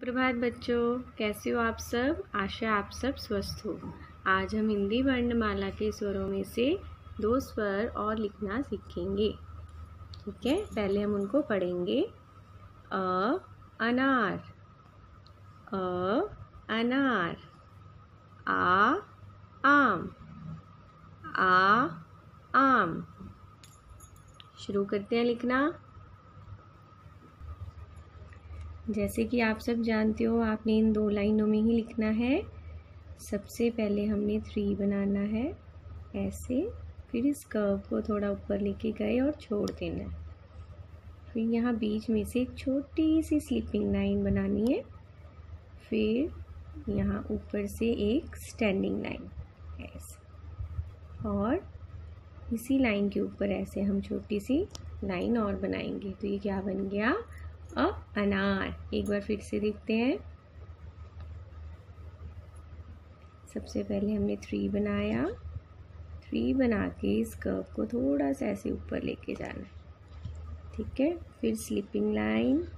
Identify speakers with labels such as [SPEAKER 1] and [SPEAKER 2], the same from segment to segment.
[SPEAKER 1] सुप्रभात बच्चों, कैसे हो आप सब? आशा आप सब स्वस्थ हो। आज हम हिंदी वर्णमाला के स्वरों में से दो स्वर और लिखना सीखेंगे। ठीक है? पहले हम उनको पढ़ेंगे। अ, अनार। अ, अनार। आ, आम। आ, आम। शुरू करते हैं लिखना। जैसे कि आप सब जानते हो, आपने इन दो लाइनों में ही लिखना है। सबसे पहले हमने थ्री बनाना है, ऐसे। फिर इस कर्व को थोड़ा ऊपर लेके गए और छोड़ देना है। फिर यहाँ बीच में से एक छोटी सी स्लीपिंग लाइन बनानी है। फिर यहाँ ऊपर से एक स्टैंडिंग लाइन ऐसे। और इसी लाइन के ऊपर ऐसे हम छोटी सी लाइन और बनाएँगे। तो ये क्या बन गया? अनार, एक बार फिर से देखते हैं। सबसे पहले हमने थ्री बनाया। थ्री बना के इस कर्व को थोड़ा सा ऐसे ऊपर लेके जाना है। ठीक है? फिर स्लिपिंग लाइन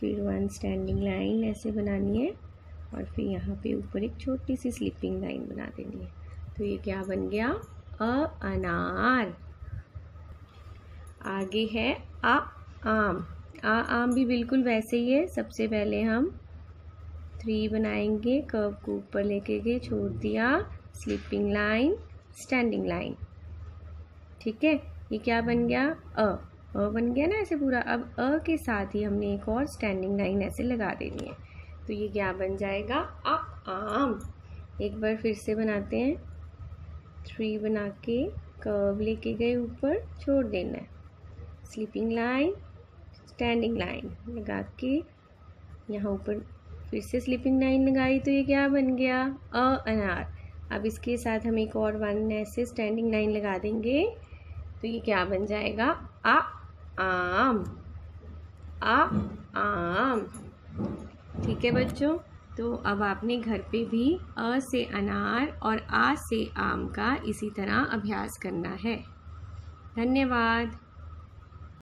[SPEAKER 1] फिर वन स्टैंडिंग लाइन ऐसे बनानी है और फिर यहाँ पे ऊपर एक छोटी सी स्लिपिंग लाइन बना देनी है। तो ये क्या बन गया? अ अनार। आगे है अ आम। आ, आम भी बिल्कुल वैसे ही है। सबसे पहले हम थ्री बनाएँगे। कर्व को ऊपर लेके गए, छोड़ दिया। स्लीपिंग लाइन स्टैंडिंग लाइन ठीक है? ये क्या बन गया? अ। अ बन गया ना ऐसे पूरा। अब अ के साथ ही हमने एक और स्टैंडिंग लाइन ऐसे लगा देनी है। तो ये क्या बन जाएगा? आ आम। एक बार फिर से बनाते हैं। थ्री बना के कर्व लेके गए ऊपर। छोड़ देना है। स्लीपिंग लाइन स्टैंडिंग लाइन लगा के यहाँ ऊपर फिर से स्लीपिंग लाइन लगाई तो ये क्या बन गया? अ, अनार। अब इसके साथ हम एक और वन ऐसे स्टैंडिंग लाइन लगा देंगे तो ये क्या बन जाएगा? आ आम। आ आम। ठीक है बच्चों? तो अब आपने घर पे भी अ से अनार और आ से आम का इसी तरह अभ्यास करना है। धन्यवाद।